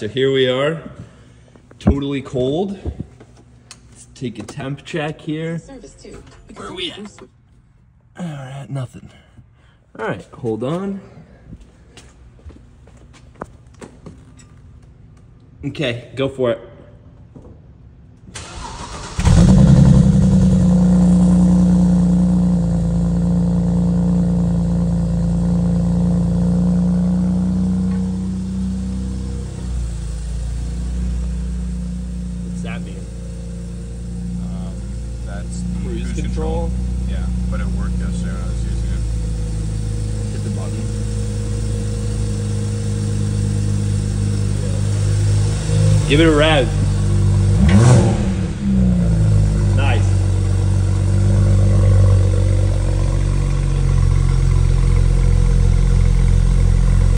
here we are. Totally cold. Let's take a temp check here. Where are we at? All right, nothing. All right, hold on. Okay, go for it. What's that mean? Um, that's the Cruise control? Yeah, but it worked yesterday when I was using it. Hit the button. Give it a rev. Nice.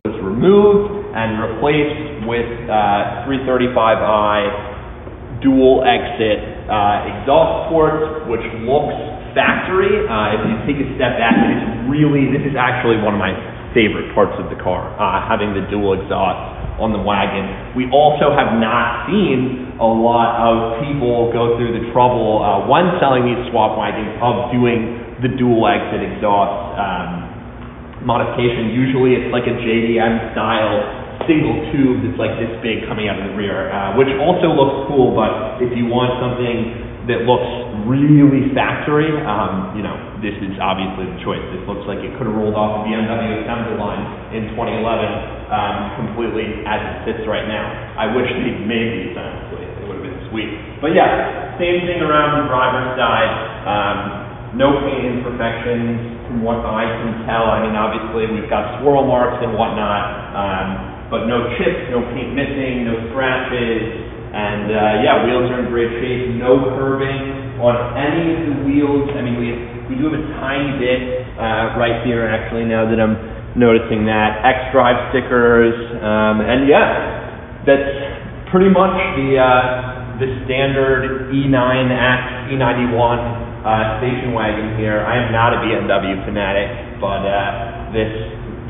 Was removed and replaced with uh, 335i dual exit uh, exhaust ports, which looks factory. Uh, if you take a step back, it's really, this is actually one of my favorite parts of the car, uh, having the dual exhaust on the wagon. We also have not seen a lot of people go through the trouble uh, when selling these swap wagons of doing the dual exit exhaust um, modification. Usually it's like a JDM style single tube that's like this big coming out of the rear, uh, which also looks cool, but if you want something that looks really factory, um, you know, this is obviously the choice. This looks like it could have rolled off the BMW assembly line in 2011 um, completely as it sits right now. I wish they'd made these, honestly. It would have been sweet. But yeah, same thing around the driver's side. Um, no paint imperfections from what I can tell. I mean, obviously we've got swirl marks and whatnot, um, but no chips, no paint missing, no scratches, and uh, yeah, wheels are in great shape. No curving on any of the wheels. I mean, we we do have a tiny bit uh, right here actually. Now that I'm noticing that X Drive stickers, um, and yeah, that's pretty much the uh, the standard E9X E91 uh, station wagon here. I am not a BMW fanatic, but uh, this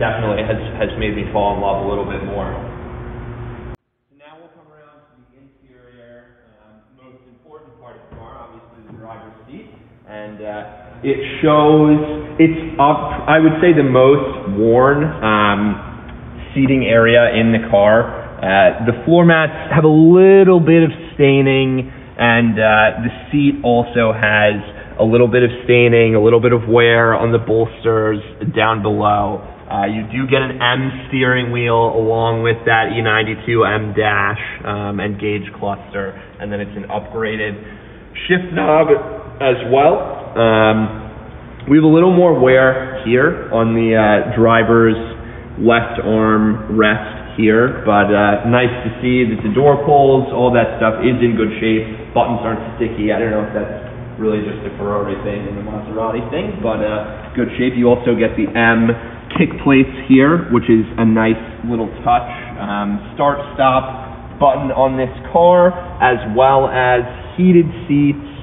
definitely has, has made me fall in love a little bit more. So now we'll come around to the interior, um, most important part of the car, obviously the driver's seat. And uh, it shows, it's up, I would say the most worn um, seating area in the car. Uh, the floor mats have a little bit of staining, and uh, the seat also has a little bit of staining, a little bit of wear on the bolsters down below. Uh, you do get an M steering wheel along with that E92 M dash um, and gauge cluster, and then it's an upgraded shift knob as well. Um, we have a little more wear here on the uh, driver's left arm rest here, but uh, nice to see that the door pulls, all that stuff is in good shape. Buttons aren't sticky. I don't know if that's really just a Ferrari thing and a Maserati thing, but uh, good shape. You also get the M kick plates here, which is a nice little touch. Um, start stop button on this car, as well as heated seats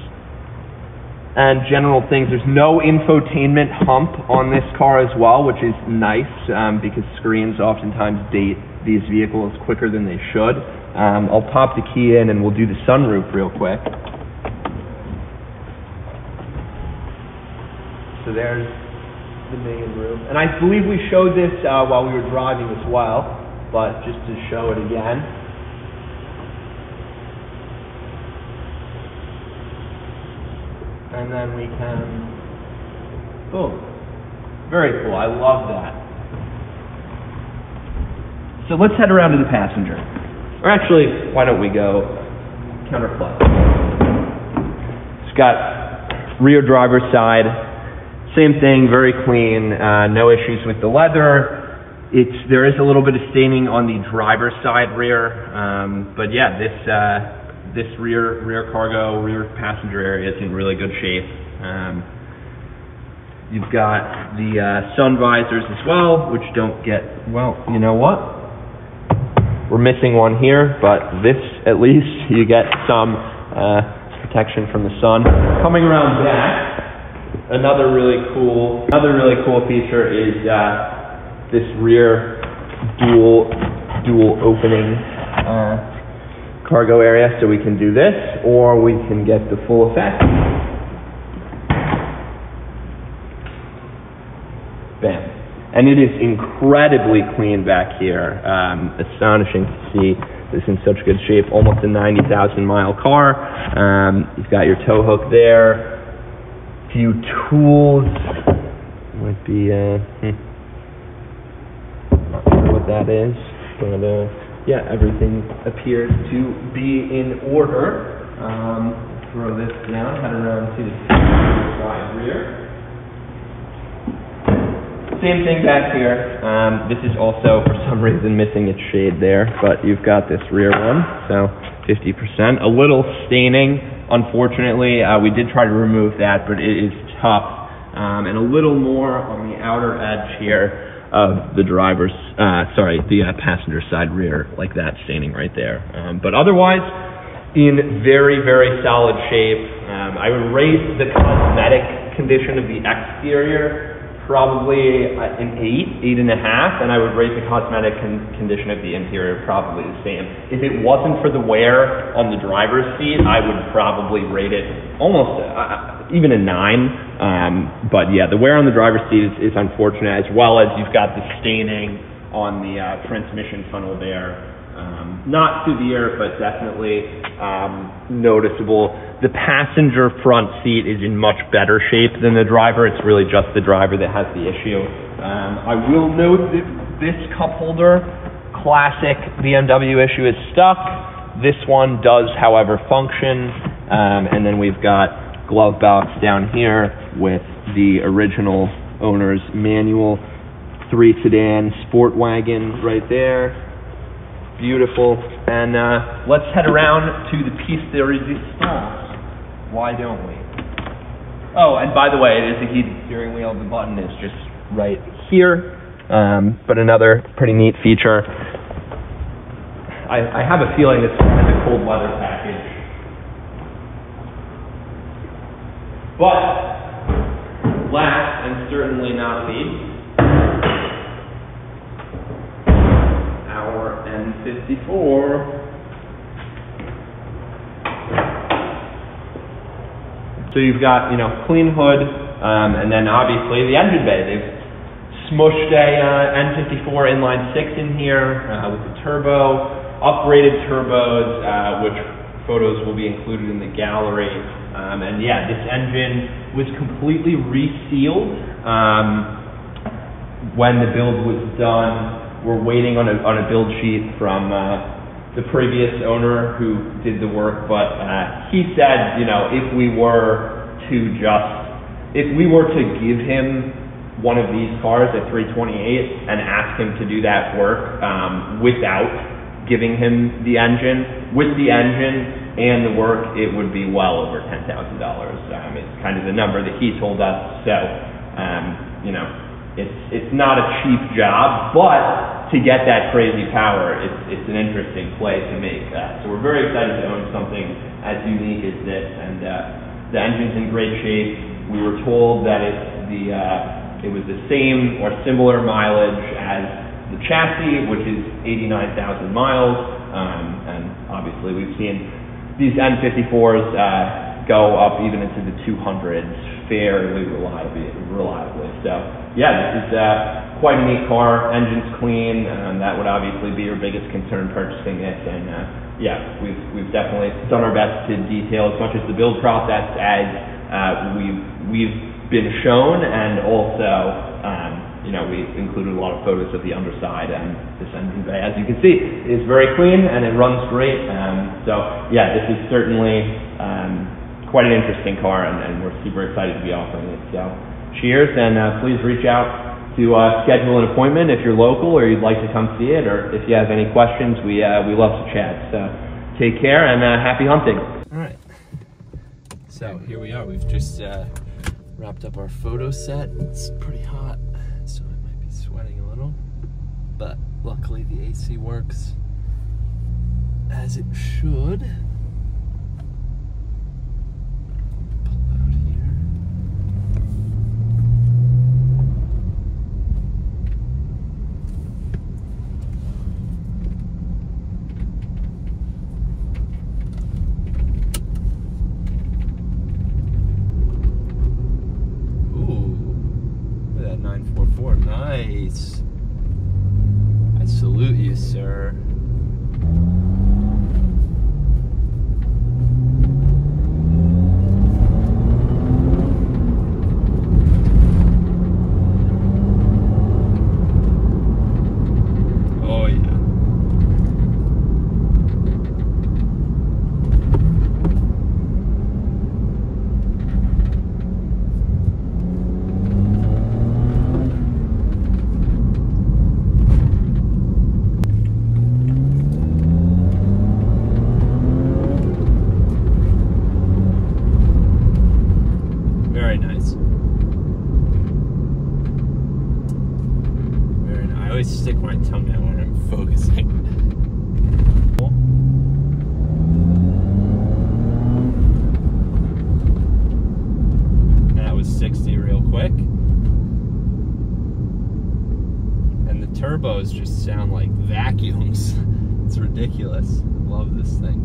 and general things. There's no infotainment hump on this car as well, which is nice um, because screens oftentimes date these vehicles quicker than they should. Um, I'll pop the key in and we'll do the sunroof real quick. So there's the main roof. And I believe we showed this uh, while we were driving as well, but just to show it again. And then we can, boom. Very cool, I love that. So let's head around to the passenger. Or actually, why don't we go counterclockwise? It's got rear driver's side, same thing, very clean, uh, no issues with the leather. It's there is a little bit of staining on the driver's side rear, um, but yeah, this uh, this rear rear cargo rear passenger area is in really good shape. Um, you've got the uh, sun visors as well, which don't get well. You know what? We're missing one here, but this at least you get some uh, protection from the sun. Coming around back another really cool another really cool feature is uh, this rear dual dual opening uh, cargo area, so we can do this, or we can get the full effect. Bam. And it is incredibly clean back here. Um, astonishing to see this in such good shape. Almost a 90,000 mile car. Um, you've got your tow hook there. A Few tools. Might be, uh, hmm. not sure what that is, but uh, yeah, everything appears to be in order. Um, throw this down, head around to the side rear. Same thing back here. Um, this is also, for some reason, missing its shade there, but you've got this rear one, so 50%. A little staining, unfortunately. Uh, we did try to remove that, but it is tough. Um, and a little more on the outer edge here of the driver's, uh, sorry, the uh, passenger side rear, like that staining right there. Um, but otherwise, in very, very solid shape. Um, I would rate the cosmetic condition of the exterior probably uh, an eight, eight and a half, and I would rate the cosmetic con- condition of the interior probably the same. If it wasn't for the wear on the driver's seat, I would probably rate it almost uh, even a nine. Um, but yeah, the wear on the driver's seat is, is unfortunate, as well as you've got the staining on the uh, transmission tunnel there. Um, not severe, but definitely um, noticeable. The passenger front seat is in much better shape than the driver. It's really just the driver that has the issue. Um, I will note that this cup holder, classic BMW issue, is stuck. This one does, however, function. Um, and then we've got glove box down here with the original owner's manual three sedan sport wagon right there beautiful. And uh, let's head around to the piece de resistance. Why don't we? Oh, and by the way, it is a heated steering wheel. The button is just right here. Um, but another pretty neat feature. I, I have a feeling this is a cold weather package. But last and certainly not least, our N54. So you've got, you know, clean hood, um, and then obviously the engine bay. They've smushed a uh, N54 inline six in here uh, with the turbo, upgraded turbos, uh, which photos will be included in the gallery. Um, and yeah, this engine was completely resealed um, when the build was done. We're waiting on a on a build sheet from uh, the previous owner who did the work, but uh, he said, you know, if we were to just if we were to give him one of these cars at 328 and ask him to do that work um, without giving him the engine, with the engine and the work, it would be well over ten thousand dollars. Um, it's kind of the number that he told us. So, um, you know, it's it's not a cheap job, but to get that crazy power, it's it's an interesting play to make. Uh, so we're very excited to own something as unique as this, and uh, the engine's in great shape. We were told that it's the uh, it was the same or similar mileage as the chassis, which is 89,000 miles, um, and obviously we've seen these N54s uh, go up even into the 200s fairly reliably. reliably. So yeah, this is uh, quite a neat car. Engine's clean, and that would obviously be your biggest concern purchasing it. And uh, yeah, we've we've definitely done our best to detail as much as the build process as uh, we've we've been shown, and also. Um, you know, we included a lot of photos of the underside and this engine bay. As you can see, it's very clean and it runs great. Um, so yeah, this is certainly um, quite an interesting car, and, and, we're super excited to be offering it. So cheers, and uh, please reach out to uh, schedule an appointment if you're local or you'd like to come see it, or if you have any questions, we uh, we love to chat. So take care and uh, happy hunting. All right. So here we are. We've just uh, wrapped up our photo set. It's pretty hot so I might be sweating a little. But luckily the AC works as it should. Pull out here. sir. Oh yeah. Very nice. Very nice. I always stick my tongue out when I'm focusing. That was 60 real quick. And the turbos just sound like vacuums. It's ridiculous. I love this thing.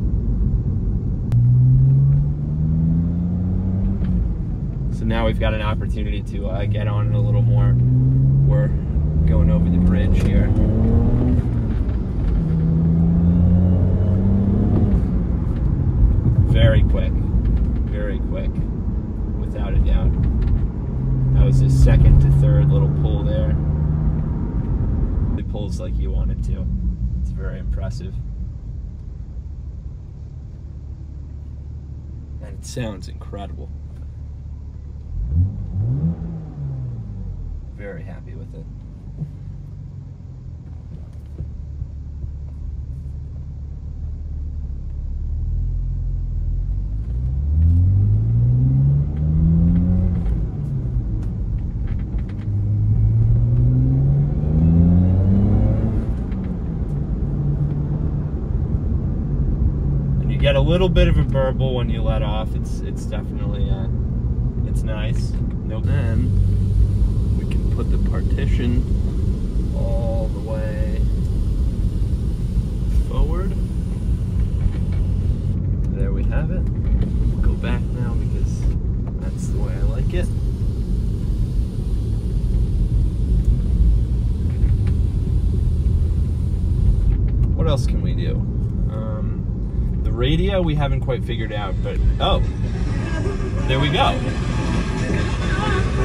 So now we've got an opportunity to uh, get on it a little more. We're going over the bridge here. Very quick, very quick, without a doubt. That was his second to third little pull there. Pulls like you want it to. It's very impressive. And it sounds incredible. Very happy with it. Little bit of a burble when you let off. It's it's definitely uh, it's nice. No, then we can put the partition all the way forward. There we have it. Go back now because that's the way I like it. What else can we do? Um, the radio we haven't quite figured out, but oh, there we go.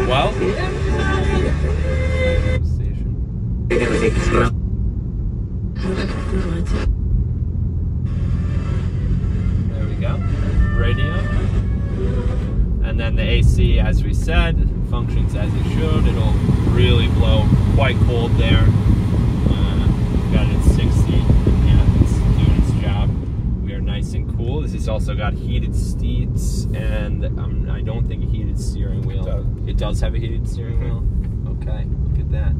Well. There we go. Radio. And then the AC, as we said, functions as it should. It'll really blow quite cold there. Uh, got it at 60. Yeah, it's doing its job. We are nice This has also got heated seats and um, I don't think a heated steering wheel. does. It does have a heated steering wheel. Okay, look at that.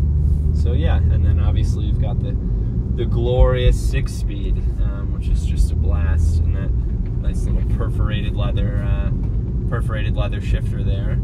So yeah, and then obviously you've got the the glorious six-speed, um, which is just a blast, and that nice little perforated leather uh, perforated leather shifter there.